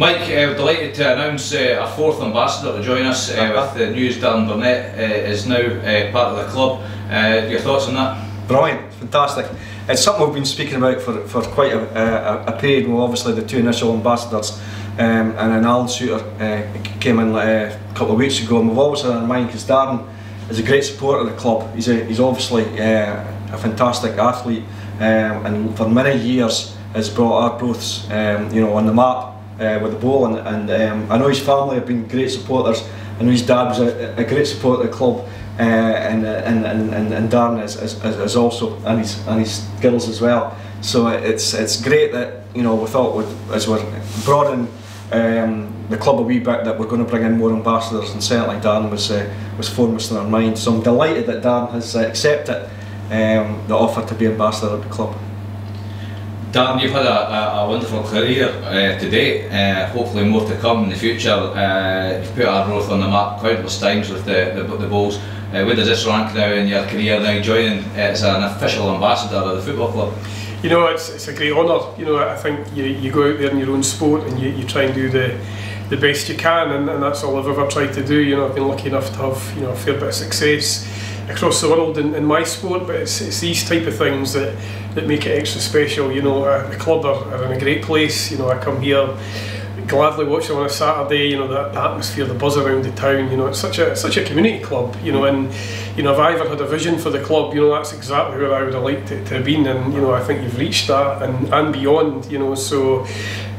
Mike, uh, delighted to announce uh, our fourth ambassador to join us uh, with the news Darren Burnett uh, is now uh, part of the club. Uh, your thoughts on that? Brilliant, fantastic. It's something we've been speaking about for, for quite a, a, a period. Well, obviously the two initial ambassadors um, and then Alan Suter uh, came in uh, a couple of weeks ago and we've always had in mind because Darren is a great supporter of the club. He's, a, he's obviously uh, a fantastic athlete um, and for many years has brought Arbroaths um, you know, on the map uh, with the ball and, and um, I know his family have been great supporters. I know his dad was a, a great supporter of the club uh, and, and, and, and Darren is, is, is also and his, and his girls as well. So it's it's great that you know we thought we'd, as we're broadening um, the club a wee bit that we're going to bring in more ambassadors and certainly Darren was uh, was foremost in our mind. So I'm delighted that Darren has accepted um, the offer to be ambassador of the club. Dan, you've had a, a, a wonderful career uh, today. Uh, hopefully more to come in the future. Uh, you've put Arbroath on the map countless times with the, the, the Bulls. Uh, where does this rank now in your career now joining uh, as an official ambassador of the football club? You know, it's, it's a great honour. You know, I think you, you go out there in your own sport and you, you try and do the the best you can and, and that's all I've ever tried to do. You know, I've been lucky enough to have you know, a fair bit of success. Across the world in, in my sport, but it's, it's these type of things that, that make it extra special. You know, the club are, are in a great place. You know, I come here gladly watch them on a Saturday. You know, the, the, atmosphere, the buzz around the town. You know, it's such a such a community club. You know, and you know, if I ever had a vision for the club, you know, that's exactly where I would have liked it to have been. And you know, I think you've reached that and and beyond. You know, so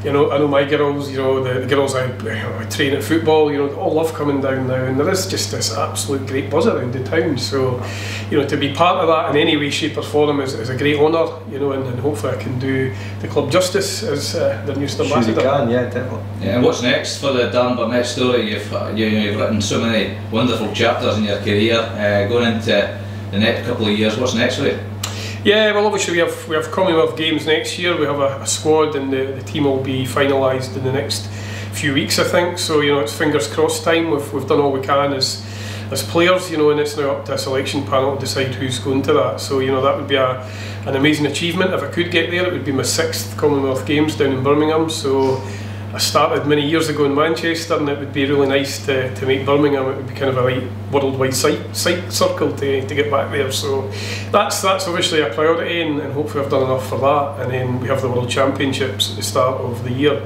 you know, I know my girls, you know, the, the girls I, I train at football, you know, all love coming down now, and there is just this absolute great buzz around the town. So, you know, to be part of that in any way, shape, or form is, is a great honour, you know, and, and hopefully I can do the club justice as uh, the new ambassador. Sure can, yeah, definitely. Yeah, and what's next for the Dan Burnett story? You've you, you've written so many wonderful chapters in your career, uh, going into the next couple of years. What's next for you? Yeah, well, obviously we have we have Commonwealth Games next year. We have a, a squad, and the, the team will be finalised in the next few weeks, I think. So you know, it's fingers crossed time. We've we've done all we can as as players, you know, and it's now up to a selection panel to decide who's going to that. So you know, that would be a an amazing achievement if I could get there. It would be my sixth Commonwealth Games down in Birmingham. So I started many years ago in Manchester, and it would be really nice to, to make Birmingham. It would be kind of a like worldwide sight, sight circle to, to get back there. So that's that's obviously a priority, and, and hopefully I've done enough for that. And then we have the World Championships at the start of the year.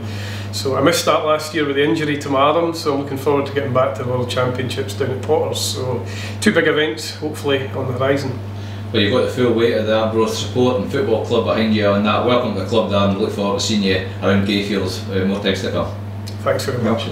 So I missed that last year with the injury to my arm, so I'm looking forward to getting back to the World Championships down at Potters. So two big events, hopefully on the horizon. Well, you've got the full weight of the Arbroath support and football club behind you on that. Welcome to the club, Dan. Look forward to seeing you around Gayfields uh, more times to come. Thanks very much.